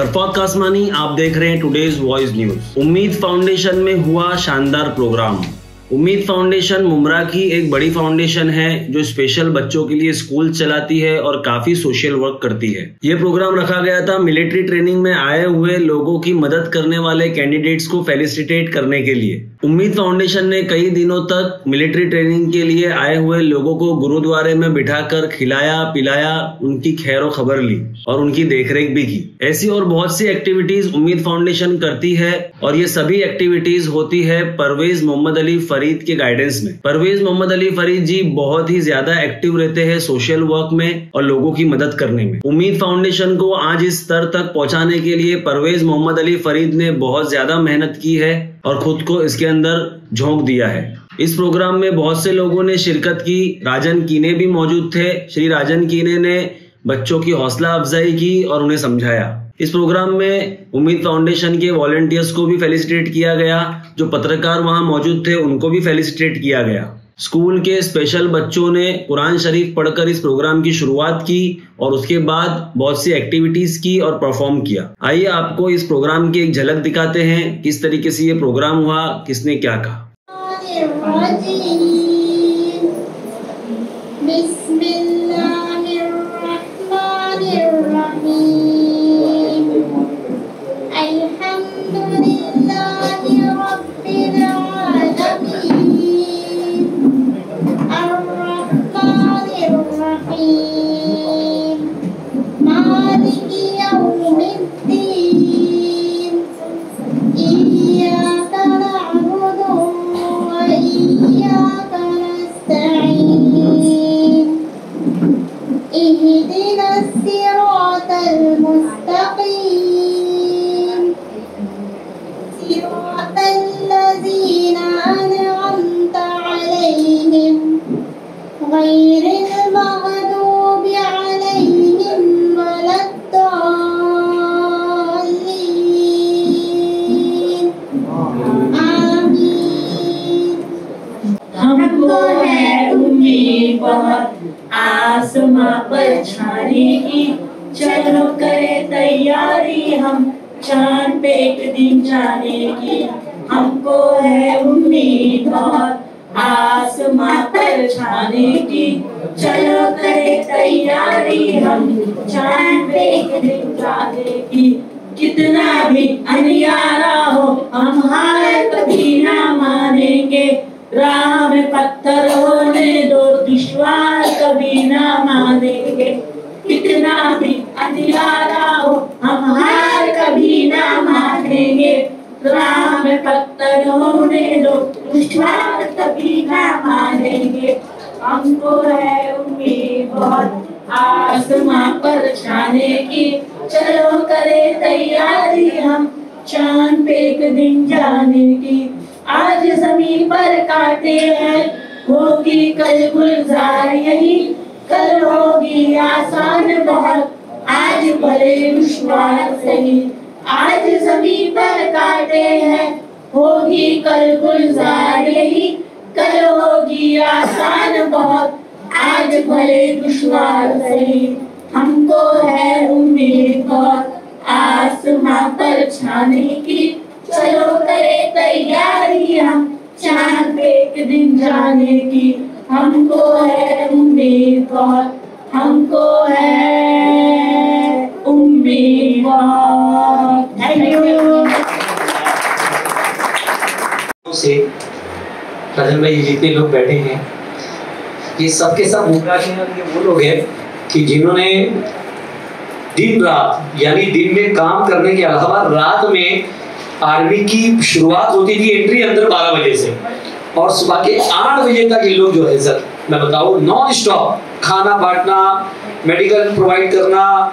अरफात कासमानी आप देख रहे हैं today's voice news Ummeed foundation में हुआ शानदार प्रोग्राम उम्मीद फाउंडेशन मुमरा की एक बड़ी फाउंडेशन है, जो स्पेशल बच्चों के लिए स्कूल चलाती है और काफ़ी सोशल वर्क करती है. ये प्रोग्राम रखा गया था मिलिट्री ट्रेनिंग में आए हुए लोगों की मदद करने वाले कैंडिडेट्स को फेलिसिटेट करने के लिए. उम्मीद फाउंडेशन ने कई दिनों तक मिलिट्री ट्रेनिंग के लिए आए हुए लोगों को गुरुद्वारे में बिठाकर खिलाया, पिलाया, उनकी खैर खबर ली और उनकी देखरेख भी की। ऐसी और बहुत सी एक्टिविटीज़ उम्मीद फाउंडेशन करती है और ये सभी एक्टिविटीज़ होती है परवेज मोहम्मद अली फरीद के गाइडेंस में। परवेज मोहम्मद अली फरीद जी बहुत ही ज़्यादा एक्टिव रहते हैं सोशल वर्क में और लोगों की मदद करने में। उम्मीद फाउंडेशन को आज इस स्तर तक पहुँचाने के लिए परवेज मोहम्मद अली फरीद ने बहुत ज़्यादा मेहनत की है और खुद को इसके अंदर झोंक दिया है। इस प्रोग्राम में बहुत से लोगों ने शिरकत की। राजन कीने भी मौजूद थे। श्री राजन कीने ने बच्चों की हौसला अफजाई की और उन्हें समझाया। इस प्रोग्राम में उम्मीद फाउंडेशन के वॉलेंटियर्स को भी फेलिसिटेट किया गया। जो पत्रकार वहाँ मौजूद थे, उनको भी फेलिसिटेट किया गया। स्कूल के स्पेशल बच्चों ने कुरान शरीफ पढ़कर इस प्रोग्राम की शुरुआत की और उसके बाद बहुत सी एक्टिविटीज़ की और परफॉर्म किया। आइए आपको इस प्रोग्राम की एक झलक दिखाते हैं, किस तरीके से ये प्रोग्राम हुआ, किसने क्या कहा। छाने की चलो करे तैयारी, हम चाँद पे एक दिन जाने की हमको है उम्मीद बहुत, आसमां पर छाने की चलो करे तैयारी, हम चाँद पे एक दिन जाने की कितना भी अनियारा हो, हम हार कभी ना मानेंगे। राह में पत्थर होने दो, दुश्वार कभी ना मानेंगे। कितना भी अंधियारा हो हम हार कभी ना मानेंगे राम पत्थर होने दो दुश्वार कभी ना मानेंगे हमको है उम्मीद बहुत आसमां पर छाने की। चलो करे तैयारी हम चाँद पे एक दिन जाने की। आज ज़मीन पर काटे हैं, होगी कल गुलजार यही। कल होगी आसान बहुत आज भले दुश्वार सही, आज ज़मीन पर काटे हैं। होगी कल गुलजार यही, कल होगी आसान बहुत आज भले दुश्वार सही, हमको है उम्मीद बहुत आसमां पर छाने की, चलो करे तैयारी हम। चाँद पे एक दिन जाने की। हमको है उम्मीद बहुत हमको है उम्मीद बहुत थैंक यू से राजन भाई जितने लोग बैठे हैं ये सबके सब मुद्रा के ये वो लोग हैं कि जिन्होंने दिन रात यानी दिन में काम करने के अलावा रात में आर्मी की शुरुआत होती थी एंट्री अंदर 12 बजे से। और सुबह के आठ बजे तक ये लोग जो है सर, मैं बताऊँ नॉन स्टॉप खाना बांटना मेडिकल प्रोवाइड करना,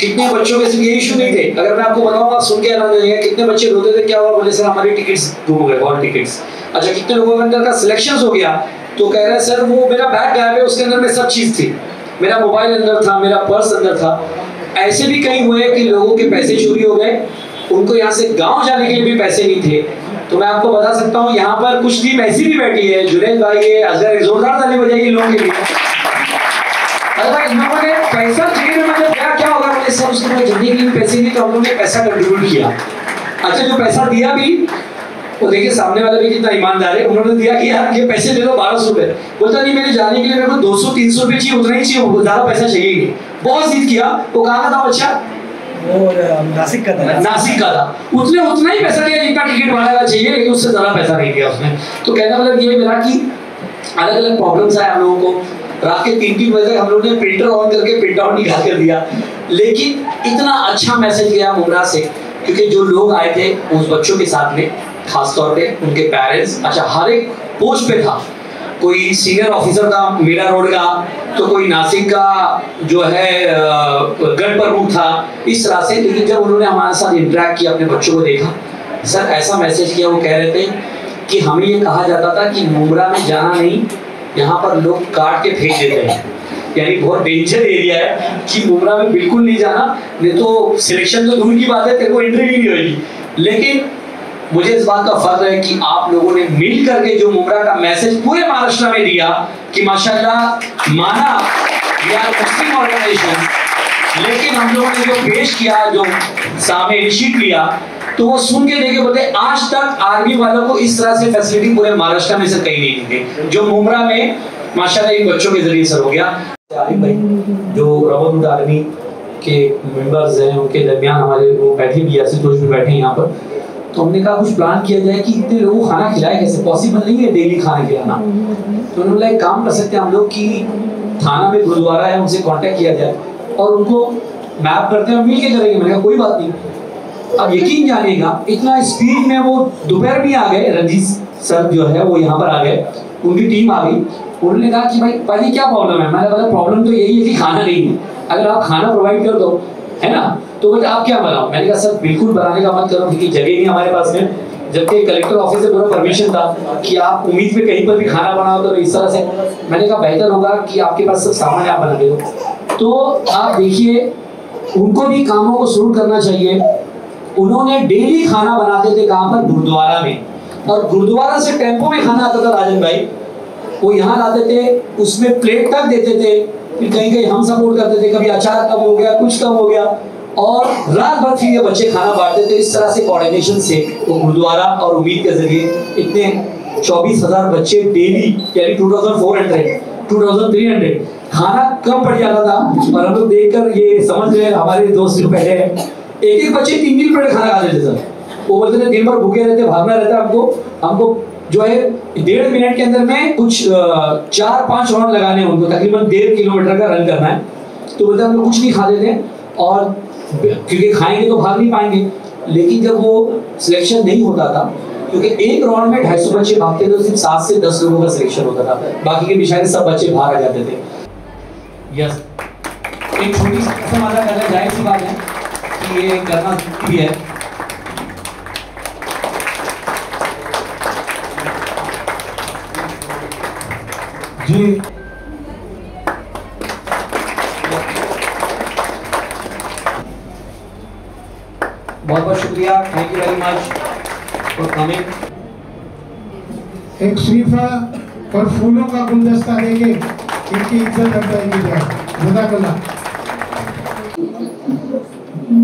कितने बच्चों के ये इशू नहीं थे। अगर मैं आपको बताऊँगा सुन के आनंद लगेगा कितने बच्चे रोते थे, क्या हुआ? बोले, सर, हमारी टिकट्स गुम हो गए हॉल टिकट्स अच्छा कितने लोगों के अंदर का सिलेक्शन हो गया? तो कह रहे हैं, सर, वो मेरा बैग गायब है, उसके अंदर में सब चीज़ थी। मेरा मोबाइल अंदर था, मेरा पर्स अंदर था। ऐसे भी कई हुए कि लोगों के पैसे चोरी हो गए। उनको यहाँ से गाँव जाने के लिए भी पैसे नहीं थे। तो मैं आपको बता सकता हूँ, यहाँ पर कुछ टीम ऐसी भी बैठी है, जुनेद भाई है अजहर जोरदार ताली बजाइए लोगों के लिए। अरे भाई, इन लोगों ने पैसा में मतलब क्या क्या होगा? मुझे पास तो हम लोगों ने पैसा कंट्रीब्यूट किया। अच्छा जो पैसा दिया भी, वो देखिए सामने वाला भी कितना ईमानदार है। उन्होंने दिया कि यार, ये पैसे दे दो, बारह सौ रुपए। बोलता, नहीं, मेरे जाने के लिए मेरे को दो सौ, तीन सौ रुपए चाहिए, उतना ही चाहिए ज़्यादा पैसा चाहिए नहीं। बहुत जिद किया, वो कहा था बच्चा वो नासिक का था। नासिक का था। उसने उतना ही पैसा जितना टिकट का चाहिए, लेकिन उससे ज़्यादा पैसा नहीं दिया उसने। तो कहना मतलब ये मेरा कि अलग अलग प्रॉब्लम्स आए हम लोगों को। रात के तीन तीन बजे हम लोगों ने प्रिंटर ऑन करके प्रिंट आउट निकाल कर दिया। लेकिन इतना अच्छा मैसेज गया मुमरा से, क्योंकि जो लोग आए थे उस बच्चों के साथ में, खासतौर पे उनके पेरेंट्स अच्छा हर एक पोस्ट पे था। कोई सीनियर ऑफिसर था मीरा रोड का तो कोई नासिक का जो है गढ़ प्रमुख था, इस तरह से लेकिन जब उन्होंने हमारे साथ इंटरेक्ट किया, अपने बच्चों को देखा, सर ऐसा मैसेज किया, वो कह रहे थे कि हमें ये कहा जाता था कि मुमरा में जाना नहीं, यहाँ पर लोग काट के फेंक देते हैं। यानी बहुत डेंजर एरिया है कि मुमरा में बिल्कुल नहीं जाना, नहीं तो सिलेक्शन तो दूर की बात है, तेरे को एंट्री भी नहीं होगी। लेकिन मुझे इस बात का फ़र्ज़ है कि आप लोगों ने मिल करके जो मुमरा का मैसेज पूरे महाराष्ट्र में दिया कि माशाल्लाह माना आर मुस्लिम ऑर्गेनाइजेशन लेकिन हम लोगों ने जो पेश किया, जो सामने इनिशिएट लिया तो वो सुन के देखे बोलते आज तक आर्मी वालों को इस तरह से फैसिलिटी पूरे महाराष्ट्र में से कहीं नहीं दी जो मुमरा में माशाल्लाह इन बच्चों के ज़रिए सर हो गया। आरिफ भाई, जो रवन आर्मी के मेंबर्स हैं, उनके दरमियान हमारे वो बैठे भी आशुतोष भी बैठे हैं यहाँ पर। तो हमने कहा कुछ प्लान किया जाए कि इतने लोगों को खाना खिलाए कैसे? पॉसिबल नहीं है डेली खाना खिलाना। तो उन्होंने बोला, एक काम कर सकते हैं हम लोग की थाना में गुरुद्वारा है, उनसे कांटेक्ट किया जाए और उनको मैप करते हैं मिल के करेंगे। मैंने कहा, कोई बात नहीं। अब यकीन जानिएगा, इतना स्पीड में वो दोपहर भी आ गए, रंजीत सर जो है वो यहाँ पर आ गए, उनकी टीम आ गई। उन्होंने कहा कि भाई, पहले क्या प्रॉब्लम है? मैंने बोला प्रॉब्लम तो यही है कि खाना नहीं है। अगर आप खाना प्रोवाइड कर दो, है ना? तो बोले आप क्या बनाओ? मैंने कहा, सर, बिल्कुल बनाने का मत करो क्योंकि जगह नहीं हमारे पास में जबकि कलेक्टर ऑफ़िस से पूरा परमिशन था कि आप उम्मीद पे कहीं पर भी खाना बनाओ तो इस तरह से मैंने कहा, बेहतर होगा कि आपके पास सब सामान आप बना दो। तो आप देखिए, उनको भी कामों को शुरू करना चाहिए। उन्होंने डेली खाना बनाते थे कहाँ पर? गुरुद्वारा में। और गुरुद्वारा से टेंपो में खाना आता था, राजन भाई। वो यहाँ लाते थे, उसमें प्लेट तक देते थे। फिर कहीं कहीं हम सपोर्ट करते थे, कभी अचार कम हो गया, कुछ कम हो गया। और रात भर फिर ये बच्चे खाना बांटते थे, इस तरह से कोऑर्डिनेशन से वो गुरुद्वारा और उम्मीद के ज़रिए इतने चौबीस हज़ार बच्चे डेली यानी two thousand four hundred two thousand three hundred खाना कम पड़ जाता था और हम लोग देखकर ये समझ रहे हमारे दोस्त जो बैठे हैं एक एक बच्चे तीन तीन प्लेट खाना खाते थे सर। वो बोलते थे, दिन भर भूखे रहते, भागना रहता हमको। हमको जो है, डेढ़ मिनट के अंदर में कुछ चार पाँच राउंड लगाने उनको, तकरीबन डेढ़ किलोमीटर का रन करना है। तो बोलते हम लोग कुछ नहीं खा लेते और क्योंकि खाएँगे तो भाग नहीं पाएँगे। लेकिन जब वो सिलेक्शन नहीं होता था, क्योंकि एक राउंड में ढाई बच्चे भागते थे तो सिर्फ़ सात से दस लोगों का सिलेक्शन होता था। बाकी के बिचारे सब बच्चे बाहर आ जाते थे। यस एक छोटी ज़ाहिर सी बात है कि ये करना भी है। जी बहुत बहुत शुक्रिया thank you very much for coming एक श्रीफा और फूलों का गुलदस्ता देके इनकी इज़्ज़त अफजाई की जाए जजाकल्ला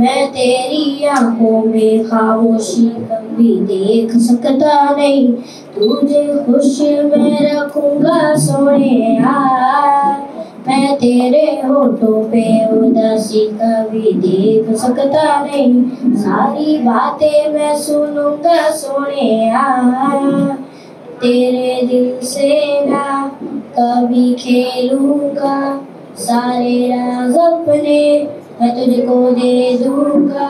मैं तेरी आँखों में खामोशी कभी देख सकता नहीं। तुझे खुश में रखूँगा सोने यार मैं तेरे होठों पे उदासी कभी देख सकता नहीं। सारी बातें मैं सुनूँगा सोने तेरे दिल से ना कभी खेलूँगा। सारे राज अपने मैं तुझको दे दूँगा।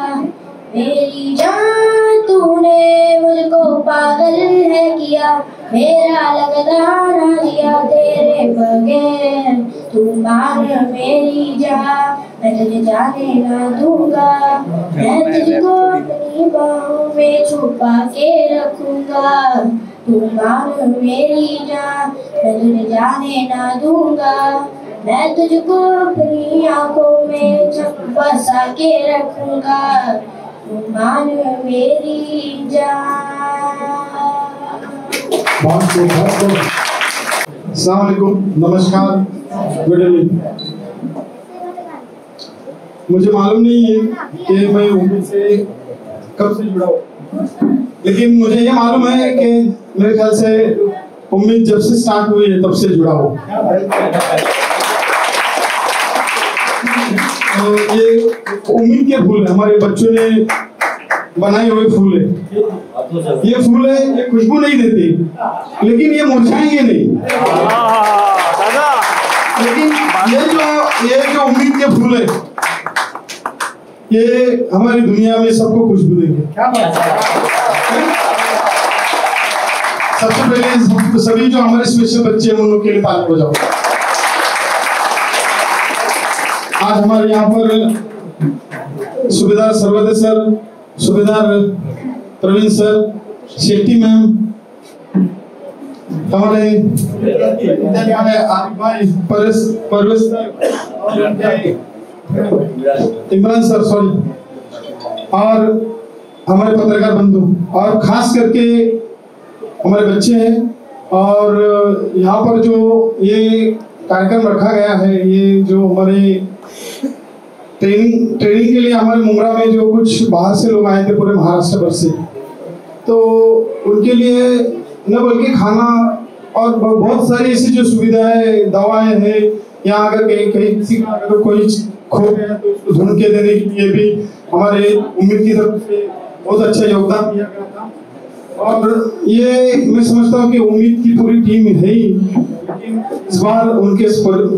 मेरी जान तूने मुझको पागल है किया मेरा लगना ना दिया तेरे बगैर। तू मान मेरी जान मैं तुझे जाने ना दूँगा। मैं तुझको अपनी बाहों में छुपा के रखूँगा। तू मान मेरी जा मैं तुझे जाने ना दूँगा। मैं तुझको अपनी आँखों में बसा के रखूँगा। मान मेरी बहुत बहुत नमस्कार, गुड इवनिंग मुझे मालूम नहीं है कि मैं उम्मीद से कब से जुड़ा हूँ, लेकिन मुझे ये मालूम है कि मेरे ख्याल से उम्मीद जब से स्टार्ट हुई है तब से जुड़ा हूँ। तो ये उम्मीद के फूल है। हमारे बच्चों ने बनाए हुए फूल है। ये फूल है ये खुशबू नहीं देते लेकिन ये मुरझाएँगे नहीं। लेकिन ये जो ये जो उम्मीद के फूल है ये हमारी दुनिया में सबको खुशबू देंगे। सबसे पहले सभी जो हमारे स्पेशल बच्चे हैं उन लोग के लिए ताली बजाओ आज हमारे यहाँ पर सुबेदार सर्वदे सर, सुबेदार प्रवीण सर, शेट्टी मैम, हमारे इमरान सर सॉरी और हमारे पत्रकार बंधु, और खास करके हमारे बच्चे हैं, और यहाँ पर जो ये कार्यक्रम रखा गया है, ये जो हमारे ट्रेनिंग ट्रेनिंग के लिए हमारे मुमरा में जो कुछ बाहर से लोग आए थे पूरे महाराष्ट्र भर से तो उनके लिए न बल्कि खाना और बहुत सारी ऐसी जो सुविधाएँ, दवाएँ हैं, यहाँ अगर कहीं कहीं किसी का अगर कोई खो गया तो उसको ढूंढ के देने के लिए भी हमारे उम्मीद की तरफ़ से बहुत अच्छा योगदान दिया गया था। और ये मैं समझता हूँ कि उम्मीद की पूरी टीम है ही, लेकिन इस बार उनके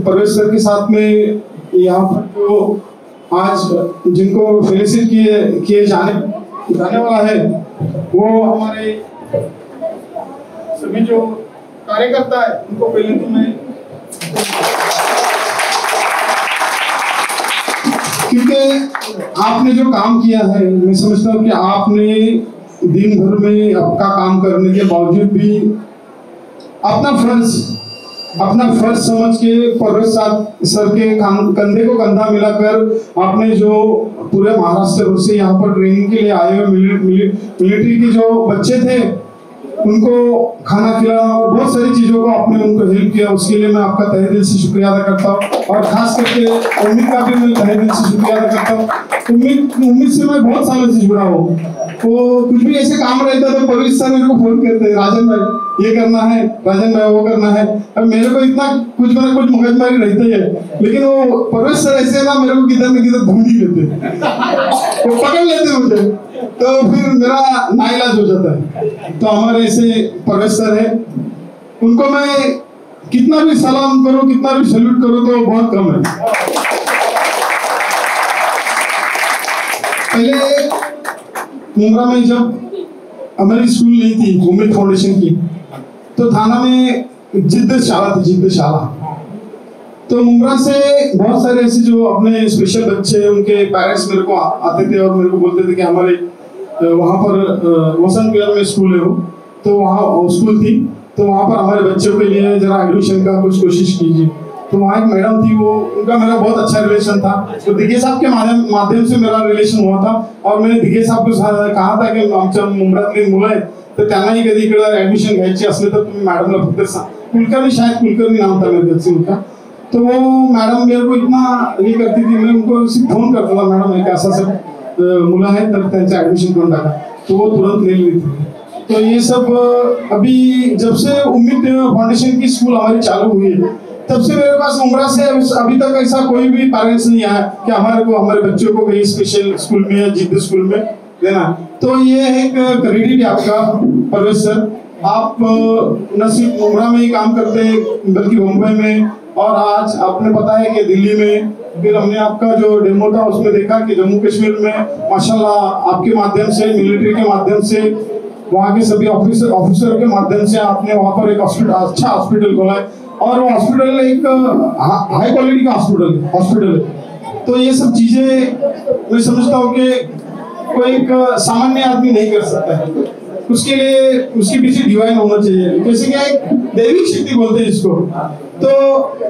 प्रवेश सर के साथ में यहाँ पर जो आज जिनको फेलिसिट किए किए जाने जाने वाला है, वो हमारे सभी जो कार्यकर्ता है, उनको पहले तो मैं क्योंकि आपने जो काम किया है, मैं समझता हूँ कि आपने दिन भर में आपका काम करने के बावजूद भी अपना फ़र्ज़ अपना फ़र्ज़ समझ के परवेज साथ सर के कंधे को कंधा मिलाकर आपने जो पूरे महाराष्ट्र से यहाँ पर ट्रेनिंग के लिए आए हुए मिलि- मिलि- मिलिट्री के जो बच्चे थे उनको खाना खिलाना और बहुत सारी चीज़ों को आपने उनको हेल्प किया, उसके लिए मैं आपका तहे दिल से शुक्रिया अदा करता हूँ। और खास करके उम्मीद का भी मैं तहे दिल से शुक्रिया अदा करता हूँ। उम्मीद उम्मीद से मैं बहुत सालों से जुड़ा हूँ। तो कुछ भी ऐसे काम रहता तो परवेश सर मेरे को फ़ोन करते हैं, राजन भाई, ये करना है, राजन भाई, वो करना है। अब मेरे को इतना कुछ ना कुछ मगजमारी रहती है, लेकिन वो परवेश सर ऐसे ना मेरे को किधर न किधर ढूंढ ही लेते वो पकड़ लेते मुझे। तो फिर मेरा नाइलाज हो जाता है। तो हमारे ऐसे परवेश सर है। उनको मैं कितना भी सलाम करूँ, कितना भी सल्यूट करूँ तो बहुत कम है। पहले मुमरा में जब हमारी स्कूल नहीं थी उम्मीद फाउंडेशन की तो थाना में जिद्द शाला थी जिद्द शाला तो मुमरा से बहुत सारे ऐसे जो अपने स्पेशल बच्चे उनके पेरेंट्स मेरे को आते थे और मेरे को बोलते थे कि हमारे वहाँ पर वसंत विहार में स्कूल है वो। तो वहाँ स्कूल थी। तो वहाँ पर हमारे बच्चों के लिए जरा एडमिशन का कुछ कोशिश कीजिए। तो वहाँ एक मैडम थी, वो, उनका मेरा बहुत अच्छा रिलेशन था। तो दिगे साहब के माध्यम माध्यम से मेरा रिलेशन हुआ था। और मैंने दिगे साहब को कहा था की आमच्या मुंबरातली मुलं आहेत तर त्यांनाही कधी इकडे ऍडमिशन घ्यायची असले तर तुम्ही मॅडमला फक्त कुलकर्णी शायद कुलकर्णी नाम था मेरे से उनका। तो वो मैडम मेरे को इतना ये करती थी, मैं उनको फ़ोन करता था मैडम, एक ऐसा सब मुलं आहेत तर त्यांचं ऍडमिशन करून टाका तो वो तुरंत ले लेती थी। तो ये सब अभी जब से उम्मीद फाउंडेशन की स्कूल हमारी चालू हुई है, तब से मेरे पास उमरा से अभी- अभी तक ऐसा कोई भी पेरेंट्स नहीं आया कि हमारे को, हमारे बच्चों को कहीं स्पेशल स्कूल में या जिद्द स्कूल में देना। तो ये एक क्रेडिट है आपका परवेश सर। आप न सिर्फ़ उमरा में ही काम करते हैं, बल्कि मुंबई में और आज आपने पता है कि दिल्ली में फिर हमने आपका जो डेमो था, उसमें देखा कि जम्मू कश्मीर में माशाल्लाह आपके माध्यम से मिलिट्री के माध्यम से, वहाँ के सभी ऑफिसर ऑफिसर के माध्यम से आपने वहाँ पर एक हॉस्पिटल अच्छा हॉस्पिटल खोला है। और वो हॉस्पिटल एक हाई क्वालिटी का हॉस्पिटल हॉस्पिटल है। तो ये सब चीज़ें, मैं समझता हूँ कि कोई एक सामान्य आदमी नहीं कर सकता है। उसके लिए, उसके पीछे डिवाइन होना चाहिए। जैसे क्या एक दैविक शक्ति बोलते हैं इसको। तो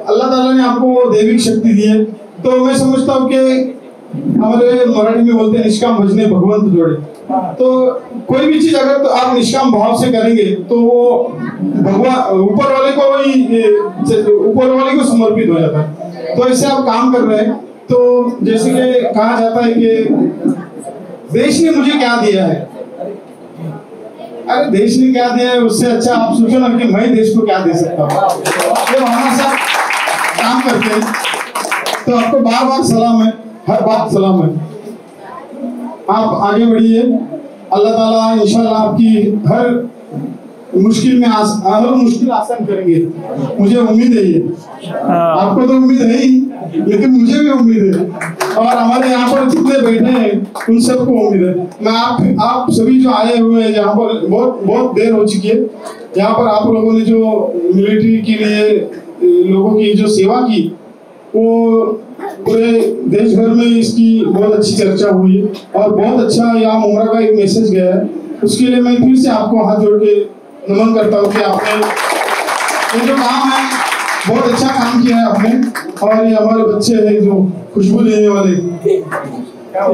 अल्लाह ताला ने आपको दैविक शक्ति दी है। तो मैं समझता हूँ कि हमारे मराठी में बोलते हैं, निष्काम भजने भगवंत जोड़े। तो कोई भी चीज़ अगर तो आप निष्काम भाव से करेंगे तो वो भगवान ऊपर वाले को ही ऊपर वाले को समर्पित हो जाता है। तो ऐसे आप काम कर रहे हैं। तो जैसे कि कहा जाता है कि, देश ने मुझे क्या दिया है? अरे देश ने क्या दिया है, उससे अच्छा आप सोचो ना कि मैं देश को क्या दे सकता हूँ। ये हमारा काम करते हैं। तो आपको बार बार सलाम है, हर बात सलाम है। आप आगे बढ़िए। अल्लाह ताला इंशाल्लाह आपकी हर मुश्किल में आस, हर मुश्किल आसान करेंगे। मुझे उम्मीद है ये। आपको तो उम्मीद है ही लेकिन मुझे भी उम्मीद है। और हमारे यहाँ पर जितने बैठे हैं उन सबको उम्मीद है। मैं आप आप सभी जो आए हुए हैं यहाँ पर बहुत बहुत देर हो चुकी है। यहाँ पर आप लोगों ने जो मिलिट्री के लिए लोगों की जो सेवा की वो पूरे देश भर में इसकी बहुत अच्छी चर्चा हुई है। और बहुत अच्छा यहाँ मुमरा का एक मैसेज गया है। उसके लिए मैं फिर से आपको हाथ जोड़ के नमन करता हूँ कि आपने ये जो काम है, बहुत अच्छा काम किया है आपने। और ये हमारे बच्चे हैं जो खुशबू देने वाले।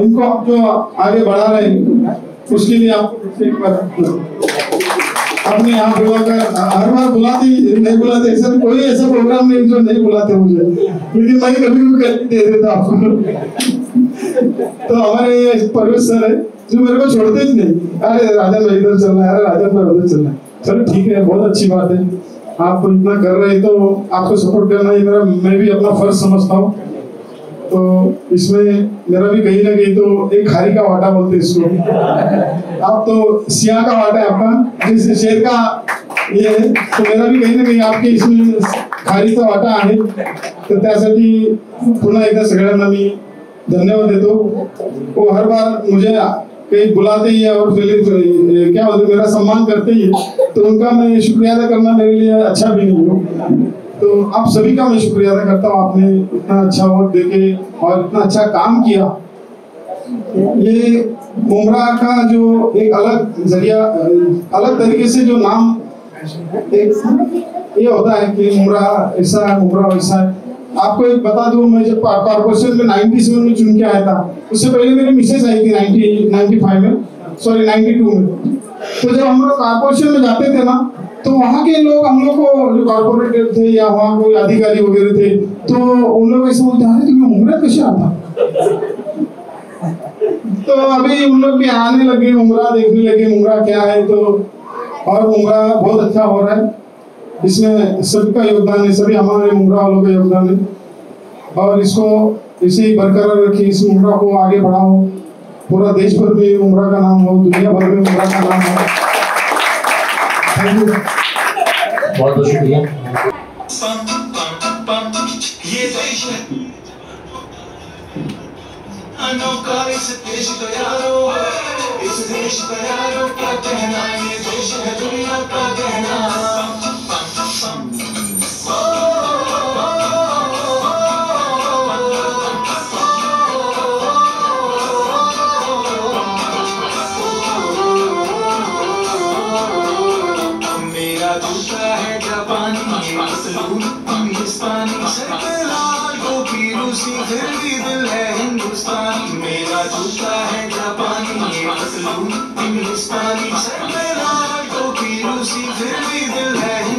इनको आप जो आगे बढ़ा रहे हैं, उसके लिए आप आपने यहाँ बुलाकर, हर बार बुलाते नहीं बुलाते। ऐसा कोई ऐसा प्रोग्राम नहीं जो नहीं बुलाते मुझे। लेकिन मैं कभी कर दे देता आपको तो हमारे परवेश सर है, जो मेरे को छोड़ते ही नहीं। अरे राजन भाई इधर चलना है, अरे राजन भाई उधर चलना है। चलो ठीक है, बहुत अच्छी बात है। आप इतना कर रहे हैं तो आपको सपोर्ट करना ही मेरा, मैं भी अपना फ़र्ज़ समझता हूँ। तो इसमें मेरा भी कहीं ना कहीं तो एक खारी का वाटा बोलते हैं इसको। आप तो सिया का वाटा है आपका, जैसे शेर का ये है तो मेरा भी कहीं ना कहीं आपके इसमें खारीचा वाटा आहे तर त्यासाठी पुन्हा एकदा सगळ्यांना मी धन्यवाद देतो वो हर बार मुझे कहीं बुलाते ही और फिर क्या बोलते मेरा सम्मान करते ही तो उनका मैं शुक्रिया अदा करना मेरे लिए अच्छा भी नहीं हो। तो आप सभी का मैं शुक्रिया अदा करता हूँ। आपने इतना अच्छा वक्त देके और इतना अच्छा काम किया। ये मुमरा का जो एक अलग ज़रिया, अलग तरीके से जो नाम एक ये होता है कि मुमरा ऐसा है मुमरा वैसा है। आपको एक बता दूँ, मैं जब कॉर्पोरेशन में 97 में चुन के आया था, उससे पहले मेरी मिसेज आई थी 90 95 में सॉरी 92 में। तो जब हम लोग कॉर्पोरेशन में जाते थे ना तो वहाँ के लोग हम लोग को जो कॉर्पोरेटर थे या वहाँ कोई अधिकारी वगैरह थे तो उन लोग ऐसे बोलते, अरे, तुम्हें उम्र कैसे आता? तो अभी उन लोग भी आने लगे, उम्र देखने लगे, उमरा क्या है? तो और उमरा बहुत अच्छा हो रहा है। इसमें सबका योगदान है सभी हमारे मुमरा वालों का योगदान है। और इसको इसे ही बरकरार रखिए इस मुमरा को आगे बढ़ाओ। पूरा देश भर में उमरा का नाम हो दुनिया भर में उमरा का नाम हो। थैंक यू बहुत बहुत शुक्रिया। है। अनोखा इस देश का यारो इस देश का यारो क्या कहना ये देश है दुनिया का कहना। हिंदुस्तानी। फिर भी दिल है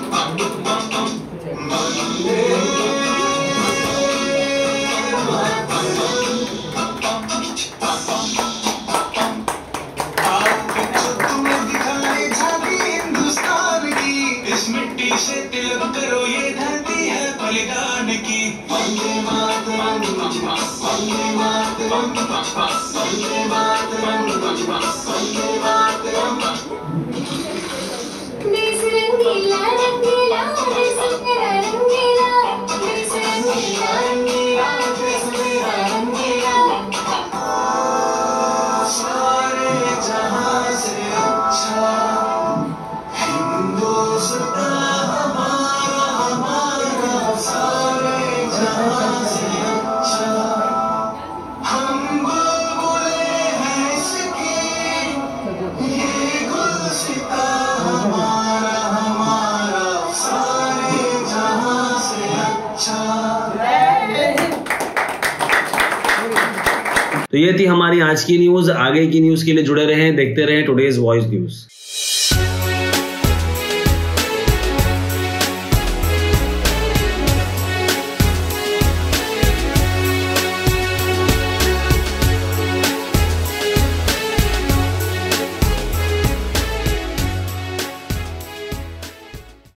ये थी हमारी आज की न्यूज़ आगे की न्यूज़ के लिए जुड़े रहे, देखते रहे टुडेज वॉइस न्यूज़